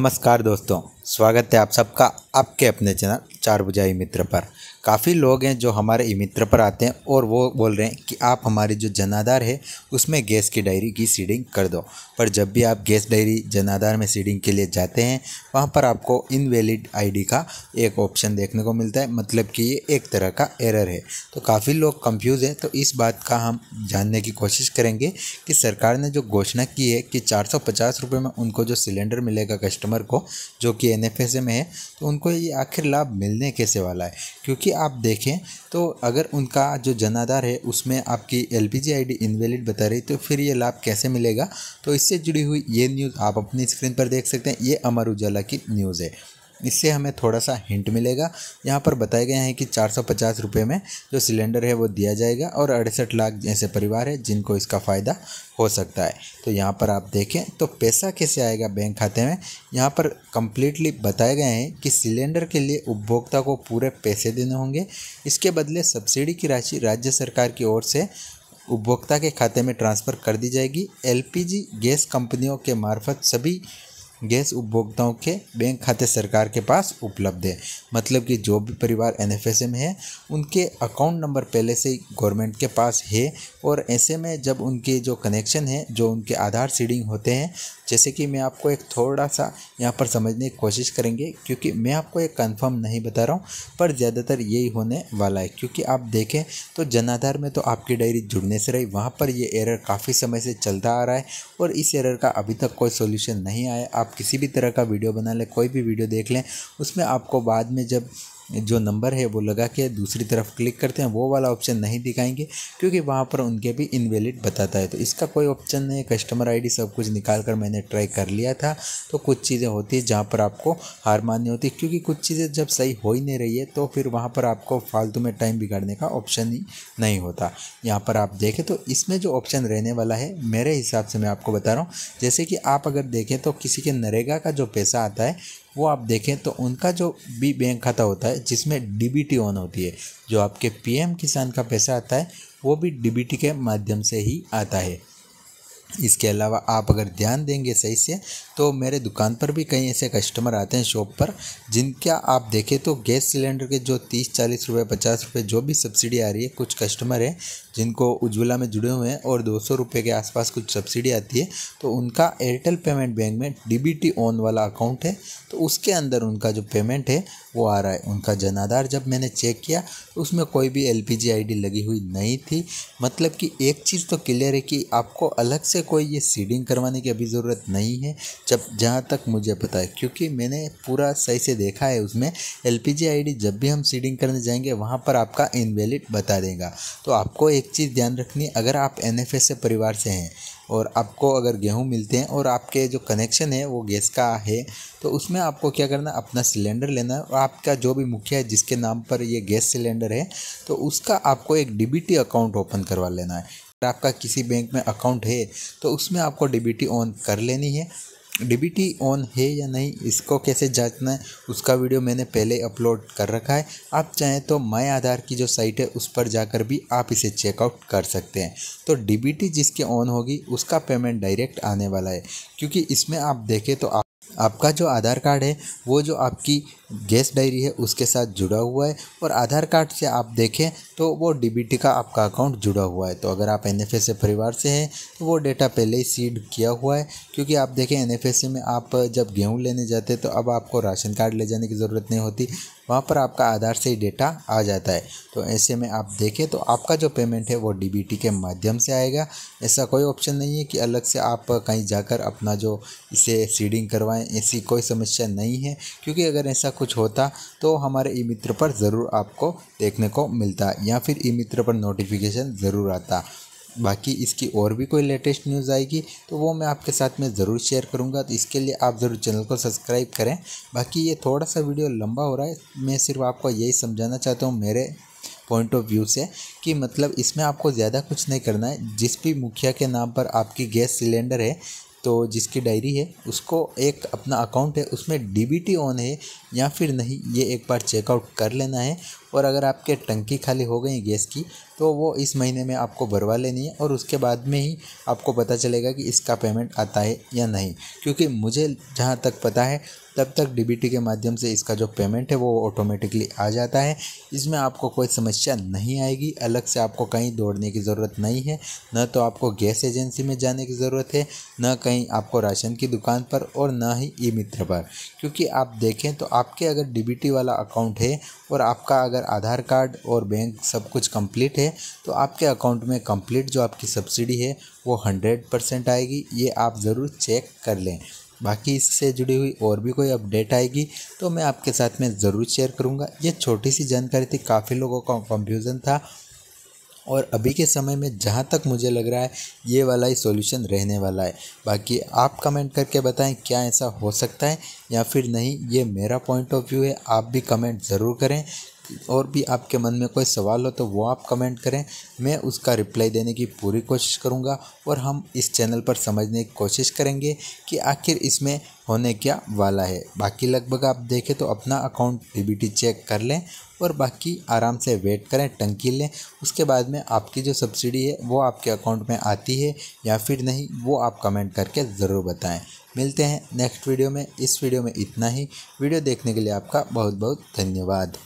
नमस्कार दोस्तों। स्वागत है आप सबका आपके अपने चैनल चार बुझाई मित्र पर। काफ़ी लोग हैं जो हमारे मित्र पर आते हैं और वो बोल रहे हैं कि आप हमारी जो जनाधार है, उसमें गैस की डायरी की सीडिंग कर दो। पर जब भी आप गैस डायरी जनाधार में सीडिंग के लिए जाते हैं, वहाँ पर आपको इनवैलिड आईडी का एक ऑप्शन देखने को मिलता है मतलब कि ये एक तरह का एरर है। तो काफ़ी लोग कंफ्यूज हैं तो इस बात का हम जानने की कोशिश करेंगे कि सरकार ने जो घोषणा की है कि चार सौ में उनको जो सिलेंडर मिलेगा कस्टमर को, जो कि एन में है तो उनको ये आखिर लाभ मिलने कैसे वाला है? क्योंकि आप देखें तो अगर उनका जो जनाधार है, उसमें आपकी L P G I D invalid बता रही तो फिर ये लाभ कैसे मिलेगा? तो इससे जुड़ी हुई ये न्यूज़ आप अपनी स्क्रीन पर देख सकते हैं। ये अमर उजाला की न्यूज़ है। इससे हमें थोड़ा सा हिंट मिलेगा। यहाँ पर बताए गए हैं कि चार सौ पचास रुपये में जो सिलेंडर है वो दिया जाएगा और अड़सठ लाख जैसे परिवार है जिनको इसका फ़ायदा हो सकता है। तो यहाँ पर आप देखें तो पैसा कैसे आएगा बैंक खाते में? यहाँ पर कम्प्लीटली बताए गए हैं कि सिलेंडर के लिए उपभोक्ता को पूरे पैसे देने होंगे। इसके बदले सब्सिडी की राशि राज्य सरकार की ओर से उपभोक्ता के खाते में ट्रांसफ़र कर दी जाएगी। एलपीजी गैस कंपनियों के मार्फत सभी गैस उपभोक्ताओं के बैंक खाते सरकार के पास उपलब्ध है। मतलब कि जो भी परिवार एन में है, उनके अकाउंट नंबर पहले से ही गवर्नमेंट के पास है और ऐसे में जब उनके जो कनेक्शन है, जो उनके आधार सीडिंग होते हैं जैसे कि मैं आपको एक थोड़ा सा यहाँ पर समझने की कोशिश करेंगे, क्योंकि मैं आपको एक कंफर्म नहीं बता रहा हूँ, पर ज़्यादातर यही होने वाला है। क्योंकि आप देखें तो जनाधार में तो आपकी डायरी जुड़ने से रही, वहाँ पर ये एरर काफ़ी समय से चलता आ रहा है और इस एरर का अभी तक कोई सोल्यूशन नहीं आया। आप किसी भी तरह का वीडियो बना लें, कोई भी वीडियो देख लें, उसमें आपको बाद में जब जो नंबर है वो लगा के दूसरी तरफ़ क्लिक करते हैं, वो वाला ऑप्शन नहीं दिखाएँगे, क्योंकि वहाँ पर उनके भी इनवैलिड बताता है। तो इसका कोई ऑप्शन नहीं कस्टमर आईडी सब कुछ निकाल कर मैंने ट्राई कर लिया था। तो कुछ चीज़ें होती है जहाँ पर आपको हार माननी होती है, क्योंकि कुछ चीज़ें जब सही हो ही नहीं रही है तो फिर वहाँ पर आपको फालतू में टाइम बिगाड़ने का ऑप्शन ही नहीं होता। यहाँ पर आप देखें तो इसमें जो ऑप्शन रहने वाला है, मेरे हिसाब से मैं आपको बता रहा हूँ, जैसे कि आप अगर देखें तो किसी के नरेगा का जो पैसा आता है वो आप देखें तो उनका जो बी बैंक खाता होता है, जिसमें डीबीटी ऑन होती है, जो आपके पीएम किसान का पैसा आता है, वो भी डीबीटी के माध्यम से ही आता है। इसके अलावा आप अगर ध्यान देंगे सही से तो मेरे दुकान पर भी कई ऐसे कस्टमर आते हैं शॉप पर, जिनका आप देखें तो गैस सिलेंडर के जो तीस चालीस रुपये पचास रुपये जो भी सब्सिडी आ रही है, कुछ कस्टमर हैं, जिनको उज्ज्वला में जुड़े हुए हैं और दो सौ रुपये के आसपास कुछ सब्सिडी आती है तो उनका एयरटेल पेमेंट बैंक में DBT ऑन वाला अकाउंट है तो उसके अंदर उनका जो पेमेंट है, वो आ रहा है। उनका जनाधार जब मैंने चेक किया तो उसमें कोई भी एल पी लगी हुई नहीं थी। मतलब कि एक चीज़ तो क्लियर है कि आपको अलग से कोई ये सीडिंग करवाने की अभी ज़रूरत नहीं है, जब, जहाँ तक मुझे पता है। क्योंकि मैंने पूरा सही से देखा है उसमें एल पी जब भी हम सीडिंग करने जाएँगे, वहाँ पर आपका इनवैलिड बता देगा। तो आपको एक चीज़ ध्यान रखनी, अगर आप एन से परिवार से हैं, और आपको अगर गेहूँ मिलते हैं, और आपके जो कनेक्शन है, वो गैस का है तो उसमें आपको क्या करना, अपना सिलेंडर लेना है। और आपका जो भी मुखिया है, जिसके नाम पर ये गैस सिलेंडर है तो उसका आपको एक डी अकाउंट ओपन करवा लेना है। आपका किसी बैंक में अकाउंट है तो उसमें आपको डी ऑन कर लेनी है। डीबीटी ऑन है या नहीं, इसको कैसे जांचना है, उसका वीडियो मैंने पहले अपलोड कर रखा है। आप चाहें तो माई आधार की जो साइट है, उस पर जाकर भी आप इसे चेकआउट कर सकते हैं। तो डीबीटी जिसके ऑन होगी, उसका पेमेंट डायरेक्ट आने वाला है, क्योंकि इसमें आप देखें तो आप आपका जो आधार कार्ड है, वो जो आपकी गैस डायरी है, उसके साथ जुड़ा हुआ है और आधार कार्ड से आप देखें तो वो डीबीटी का आपका अकाउंट जुड़ा हुआ है। तो अगर आप एन से परिवार से हैं तो वो डेटा पहले ही सीड किया हुआ है, क्योंकि आप देखें एन में आप जब गेहूँ लेने जाते तो अब आपको राशन कार्ड ले जाने की ज़रूरत नहीं होती। वहाँ पर आपका आधार से ही डेटा आ जाता है। तो ऐसे में आप देखें तो आपका जो पेमेंट है वो डीबीटी के माध्यम से आएगा। ऐसा कोई ऑप्शन नहीं है कि अलग से आप कहीं जाकर अपना जो इसे सीडिंग करवाएँ, ऐसी कोई समस्या नहीं है। क्योंकि अगर ऐसा कुछ होता तो हमारे ई मित्र पर ज़रूर आपको देखने को मिलता या फिर ई मित्र पर नोटिफिकेशन ज़रूर आता। बाकी इसकी और भी कोई लेटेस्ट न्यूज़ आएगी तो वो मैं आपके साथ में ज़रूर शेयर करूँगा। तो इसके लिए आप ज़रूर चैनल को सब्सक्राइब करें। बाकी ये थोड़ा सा वीडियो लंबा हो रहा है, मैं सिर्फ़ आपको यही समझाना चाहता हूँ मेरे पॉइंट ऑफ़ व्यू से, कि मतलब इसमें आपको ज़्यादा कुछ नहीं करना है। जिस भी मुखिया के नाम पर आपकी गैस सिलेंडर है तो जिसकी डायरी है, उसको एक अपना अकाउंट है, उसमें डीबीटी ऑन है या फिर नहीं, ये एक बार चेकआउट कर लेना है। और अगर आपके टंकी खाली हो गई गैस की तो वो इस महीने में आपको भरवा लेनी है और उसके बाद में ही आपको पता चलेगा कि इसका पेमेंट आता है या नहीं। क्योंकि मुझे जहाँ तक पता है, तब तक डीबीटी के माध्यम से इसका जो पेमेंट है, वो ऑटोमेटिकली आ जाता है। इसमें आपको कोई समस्या नहीं आएगी, अलग से आपको कहीं दौड़ने की ज़रूरत नहीं है। न तो आपको गैस एजेंसी में जाने की ज़रूरत है, न कहीं आपको राशन की दुकान पर और न ही ई मित्र पर। क्योंकि आप देखें तो आपके अगर डी वाला अकाउंट है और आपका अगर आधार कार्ड और बैंक सब कुछ कंप्लीट है तो आपके अकाउंट में कंप्लीट जो आपकी सब्सिडी है, वो हंड्रेड परसेंट आएगी। ये आप ज़रूर चेक कर लें। बाकी इससे जुड़ी हुई और भी कोई अपडेट आएगी तो मैं आपके साथ में ज़रूर शेयर करूँगा। ये छोटी सी जानकारी थी, काफ़ी लोगों का कंफ्यूजन था और अभी के समय में जहाँ तक मुझे लग रहा है, ये वाला ही सॉल्यूशन रहने वाला है। बाकी आप कमेंट करके बताएँ, क्या ऐसा हो सकता है या फिर नहीं, ये मेरा पॉइंट ऑफ़ व्यू है। आप भी कमेंट ज़रूर करें। और भी आपके मन में कोई सवाल हो तो वो आप कमेंट करें। मैं उसका रिप्लाई देने की पूरी कोशिश करूँगा और हम इस चैनल पर समझने की कोशिश करेंगे कि आखिर इसमें होने क्या वाला है। बाकी लगभग आप देखें तो अपना अकाउंट डीबीटी चेक कर लें और बाकी आराम से वेट करें, टंकी लें। उसके बाद में आपकी जो सब्सिडी है, वो आपके अकाउंट में आती है या फिर नहीं, वो आप कमेंट करके ज़रूर बताएँ। मिलते हैं नेक्स्ट वीडियो में। इस वीडियो में इतना ही। वीडियो देखने के लिए आपका बहुत बहुत धन्यवाद।